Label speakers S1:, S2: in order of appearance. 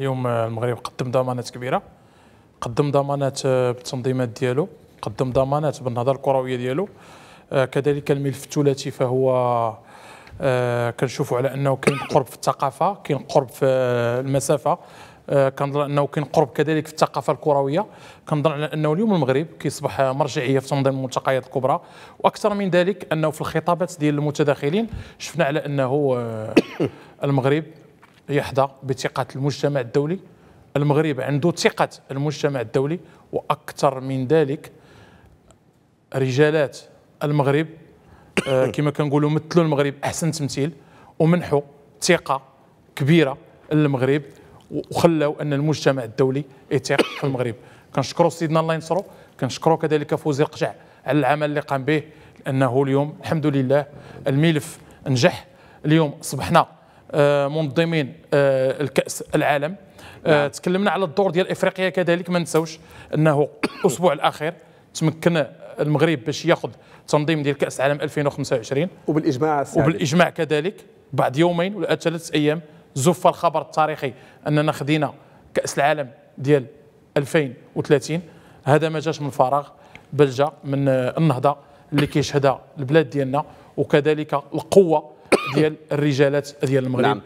S1: اليوم المغرب قدم ضمانات كبيرة قدم ضمانات بالتنظيمات ديالو قدم ضمانات بالنهضه الكروية ديالو. آه، كذلك الملف الثلاثي فهو آه، كنشوفوا على أنه كاين قرب في الثقافة كاين قرب في المسافة. آه، كنظن أنه كاين قرب كذلك في الثقافة الكروية. كنظن على أنه اليوم المغرب كيصبح مرجعية في تنظيم الملتقيات الكبرى. وأكثر من ذلك أنه في الخطابات ديال المتداخلين شفنا على أنه المغرب يحظى بثقة المجتمع الدولي. المغرب عنده ثقة المجتمع الدولي وأكثر من ذلك رجالات المغرب آه كما كنقولوا مثلوا المغرب أحسن تمثيل ومنحوا ثقة كبيرة للمغرب وخلاو أن المجتمع الدولي يثق في المغرب. كنشكروا سيدنا الله ينصرو كنشكروا كذلك فوزي القجع على العمل اللي قام به لأنه اليوم الحمد لله الملف نجح. اليوم أصبحنا منظمين آه، الكأس العالم آه، نعم. تكلمنا على الدور ديال إفريقيا كذلك ما نساوش أنه الأسبوع الأخير تمكن المغرب باش ياخذ تنظيم ديال كأس العالم 2025
S2: وبالإجماع
S1: السعيد. وبالإجماع كذلك بعد يومين ولا ثلاث أيام زف الخبر التاريخي أننا خدينا كأس العالم ديال 2030 هذا ما جاش من فراغ بل جا من النهضة اللي كيشهدها البلاد ديالنا وكذلك القوة ديال الرجالات ديال المغرب نعم.